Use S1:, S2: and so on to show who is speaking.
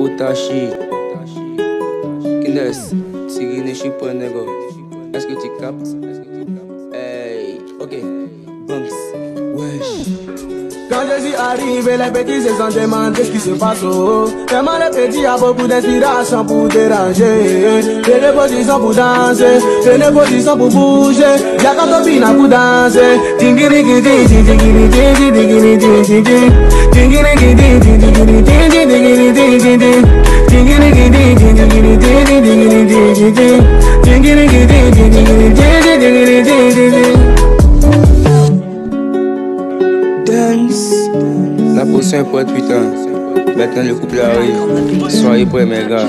S1: Utashi. Kines Tiguini Shipo nego Est-ce que tu captes Hey Ok Banks Wesh
S2: Quand je suis arrivé, les petits se sont demandé ce qui se passe. Oh. Tellement les petits a beaucoup d'inspiration pour déranger. J'ai des positions pour danser, j'ai des positions pour bouger. Y'a quand on pour danser. Tingiri
S1: La potion est prête putain Maintenant le couple arrive Soyez prêts mes gars